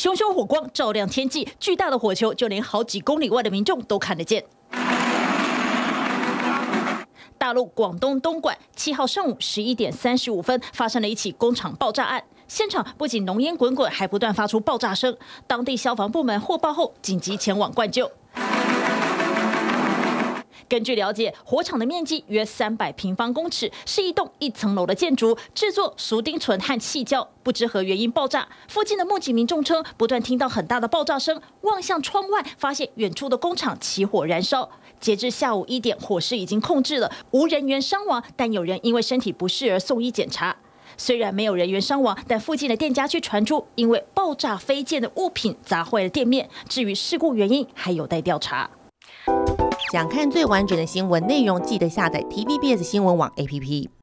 熊熊火光照亮天际，巨大的火球就连好几公里外的民众都看得见。大陆广东东莞七号上午十一点三十五分发生了一起工厂爆炸案，现场不仅浓烟滚滚，还不断发出爆炸声。当地消防部门获报后紧急前往灌救。根据了解，火场的面积约三百平方公尺，是一栋一层楼的建筑，制作熟丁醇和气胶，不知何原因爆炸。附近的目击民众称，不断听到很大的爆炸声，望向窗外，发现远处的工厂起火燃烧。截至下午一点，火势已经控制了，无人员伤亡，但有人因为身体不适而送医检查。虽然没有人员伤亡，但附近的店家却传出因为爆炸飞溅的物品砸坏了店面。至于事故原因，还有待调查。想看最完整的新闻内容，记得下载 TVBS 新闻网 APP。